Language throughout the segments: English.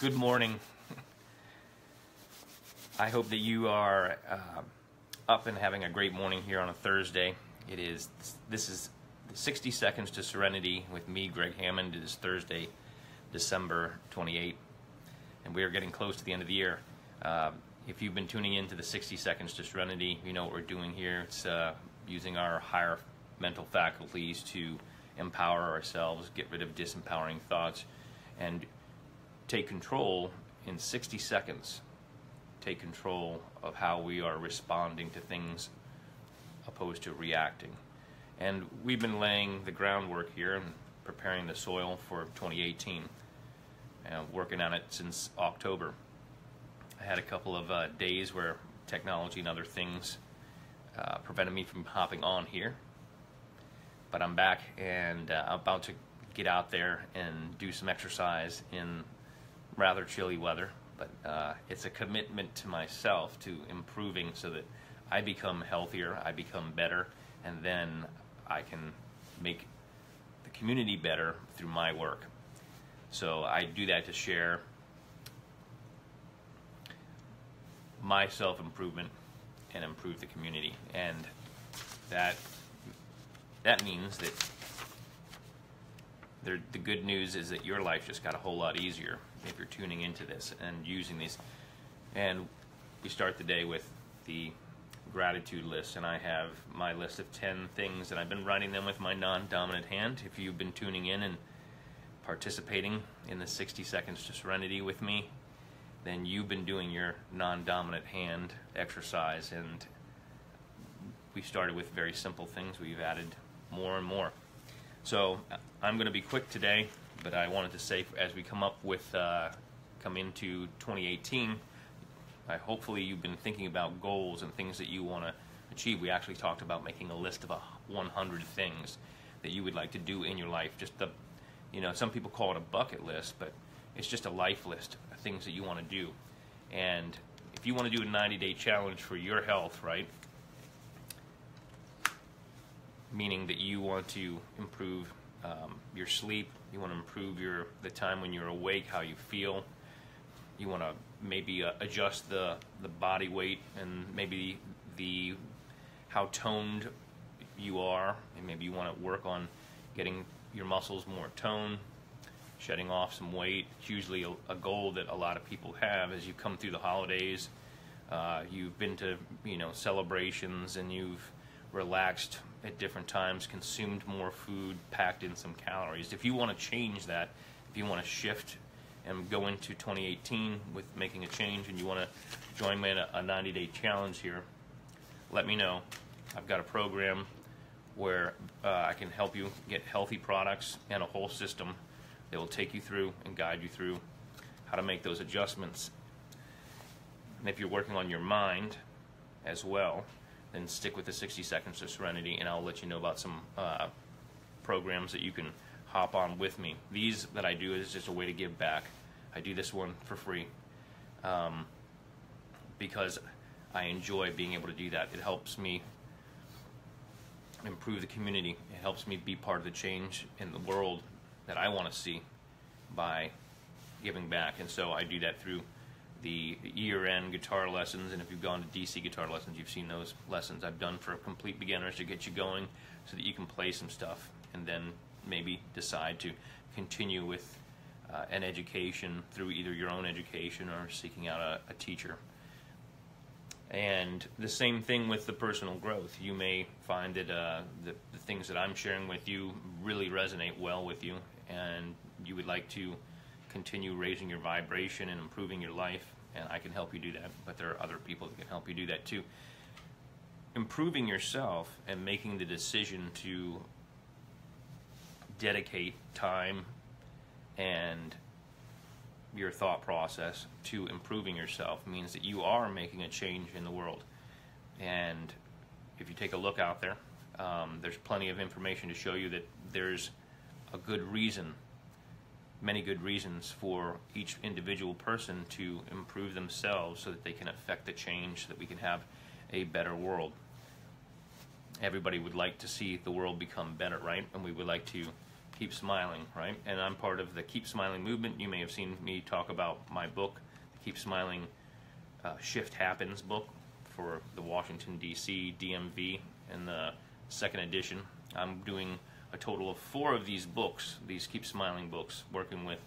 Good morning. I hope that you are uh, up and having a great morning here on a Thursday. It is this is 60 seconds to serenity with me, Gregg Hammond. It is Thursday, December 28, and we are getting close to the end of the year. Uh, if you've been tuning in to the 60 seconds to serenity, you know what we're doing here. It's uh, using our higher mental faculties to empower ourselves, get rid of disempowering thoughts, and take control in 60 seconds. Take control of how we are responding to things opposed to reacting. And we've been laying the groundwork here and preparing the soil for 2018, and working on it since October. I had a couple of uh, days where technology and other things uh, prevented me from hopping on here but I'm back and uh, about to get out there and do some exercise in rather chilly weather. But uh, it's a commitment to myself to improving so that I become healthier, I become better, and then I can make the community better through my work. So I do that to share my self improvement and improve the community. And that that means that the good news is that your life just got a whole lot easier if you're tuning into this and using these. And we start the day with the gratitude list, and I have my list of 10 things, and I've been writing them with my non dominant hand. If you've been tuning in and participating in the 60 seconds to serenity with me, then you've been doing your non dominant hand exercise. And we started with very simple things. We've added more and more. So uh, I'm going to be quick today, but I wanted to say as we come up with, uh, come into 2018, I, hopefully you've been thinking about goals and things that you want to achieve. We actually talked about making a list of a 100 things that you would like to do in your life. Just the, you know, some people call it a bucket list, but it's just a life list of things that you want to do. And if you want to do a 90 day challenge for your health, right? meaning that you want to improve um, your sleep, you want to improve your the time when you're awake, how you feel. You want to maybe uh, adjust the the body weight and maybe the how toned you are, and maybe you want to work on getting your muscles more toned, shedding off some weight. It's usually a, a goal that a lot of people have as you come through the holidays. Uh, you've been to you know celebrations and you've relaxed at different times, consumed more food, packed in some calories. If you want to change that, if you want to shift and go into 2018 with making a change and you want to join me in a 90 day challenge here, let me know. I've got a program where uh, I can help you get healthy products and a whole system that will take you through and guide you through how to make those adjustments. And if you're working on your mind as well, then stick with the 60 seconds of serenity and I'll let you know about some uh, programs that you can hop on with me. These that I do is just a way to give back. I do this one for free um, because I enjoy being able to do that. It helps me improve the community. It helps me be part of the change in the world that I want to see by giving back. And so I do that through the year-end guitar lessons, and if you've gone to DC guitar lessons, you've seen those lessons I've done for complete beginners to get you going so that you can play some stuff and then maybe decide to continue with uh, an education through either your own education or seeking out a, a teacher. And the same thing with the personal growth. You may find that uh, the, the things that I'm sharing with you really resonate well with you, and you would like to continue raising your vibration and improving your life, and I can help you do that, but there are other people that can help you do that too. Improving yourself and making the decision to dedicate time and your thought process to improving yourself means that you are making a change in the world. And if you take a look out there, um, there's plenty of information to show you that there's a good reason many good reasons for each individual person to improve themselves so that they can affect the change so that we can have a better world. Everybody would like to see the world become better, right? And we would like to Keep Smiling, right? And I'm part of the Keep Smiling movement. You may have seen me talk about my book, Keep Smiling uh, Shift Happens book for the Washington, D.C. DMV in the second edition. I'm doing a total of four of these books, these Keep Smiling books, working with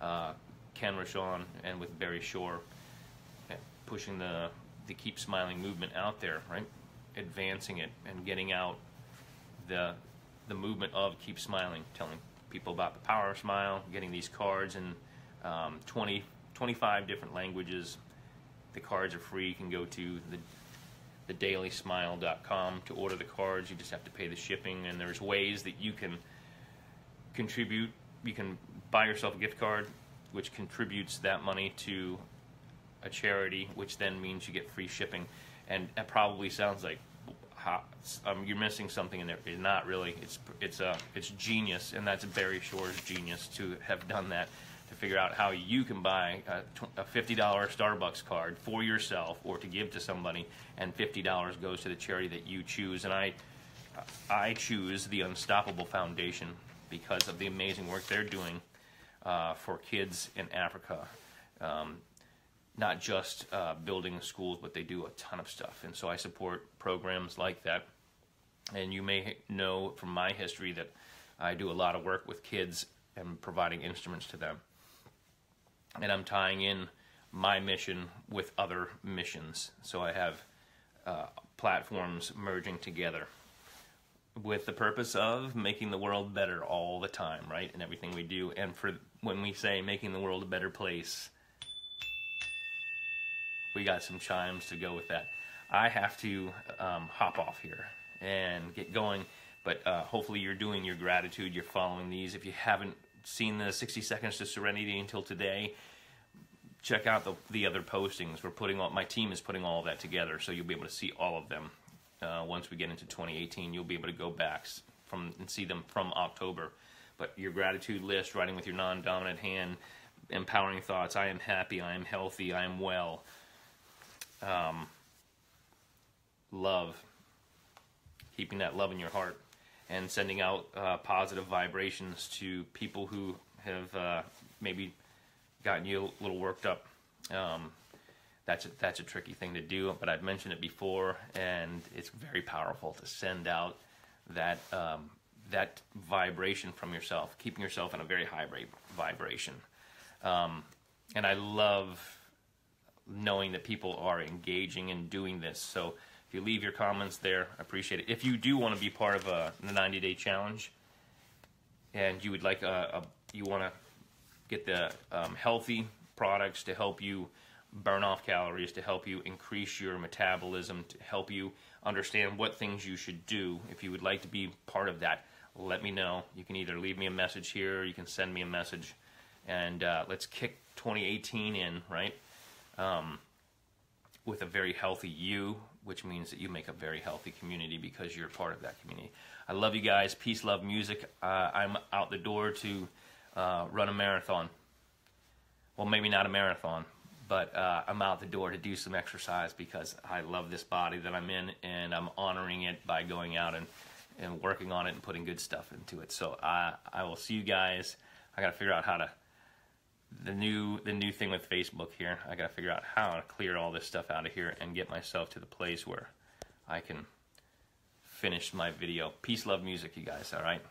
uh, Ken Rochon and with Barry Shore, eh, pushing the, the Keep Smiling movement out there, right? Advancing it and getting out the, the movement of Keep Smiling, telling people about the power of smile, getting these cards in um, 20, 25 different languages. The cards are free. You can go to the thedailysmile.com to order the cards. You just have to pay the shipping, and there's ways that you can contribute. You can buy yourself a gift card, which contributes that money to a charity, which then means you get free shipping. And it probably sounds like um, you're missing something in there. It's not really. It's it's a uh, it's genius, and that's Barry Shore's genius to have done that to figure out how you can buy a, a $50 Starbucks card for yourself or to give to somebody, and $50 goes to the charity that you choose. And I, I choose the Unstoppable Foundation because of the amazing work they're doing uh, for kids in Africa. Um, not just uh, building schools, but they do a ton of stuff. And so I support programs like that. And you may know from my history that I do a lot of work with kids and providing instruments to them and I'm tying in my mission with other missions. So I have uh, platforms merging together with the purpose of making the world better all the time, right? And everything we do. And for when we say making the world a better place, we got some chimes to go with that. I have to um, hop off here and get going, but uh, hopefully you're doing your gratitude, you're following these. If you haven't seen the 60 Seconds to Serenity until today, check out the, the other postings. We're putting all, my team is putting all of that together, so you'll be able to see all of them. Uh, once we get into 2018, you'll be able to go back from and see them from October. But your gratitude list, writing with your non-dominant hand, empowering thoughts. I am happy. I am healthy. I am well. Um, love, keeping that love in your heart, and sending out uh, positive vibrations to people who have uh, maybe gotten you a little worked up. Um, that's a, that's a tricky thing to do, but I've mentioned it before, and it's very powerful to send out that um, that vibration from yourself, keeping yourself in a very high vibration. Um, and I love knowing that people are engaging and doing this. So if you leave your comments there, I appreciate it. If you do want to be part of a, the 90 day challenge, and you would like a, a you want to get the um, healthy products to help you burn off calories, to help you increase your metabolism, to help you understand what things you should do. If you would like to be part of that, let me know. You can either leave me a message here or you can send me a message. And uh, let's kick 2018 in, right? Um, with a very healthy you, which means that you make a very healthy community because you're part of that community. I love you guys. Peace, love, music. Uh, I'm out the door to uh, run a marathon. Well, maybe not a marathon, but uh, I'm out the door to do some exercise because I love this body that I'm in, and I'm honoring it by going out and, and working on it and putting good stuff into it. So I I will see you guys. I got to figure out how to the new the new thing with Facebook here. I got to figure out how to clear all this stuff out of here and get myself to the place where I can finish my video. Peace, love, music, you guys. All right.